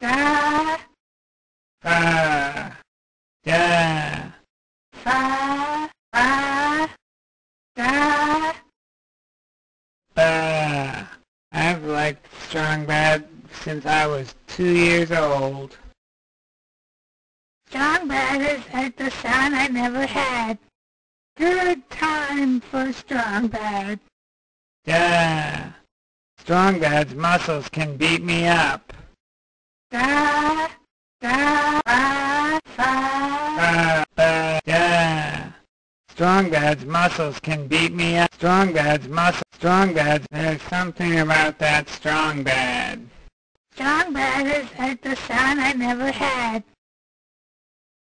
fa, da, fa, fa, da. ba. I've liked strong bad since I was two years old. Strong bad is like the sound I never had. Good time for strong bad. Da. Strong bad's muscles can beat me up. Da, da, fa, ba. Strong bad's muscles can beat me up. Strong bad's muscles. Strong bad's. There's something about that strong bad. Strong bad is like the sound I never had.